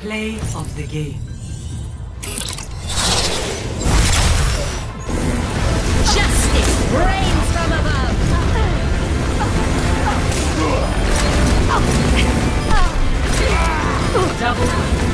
Play of the game. Justice reigns from above. Double.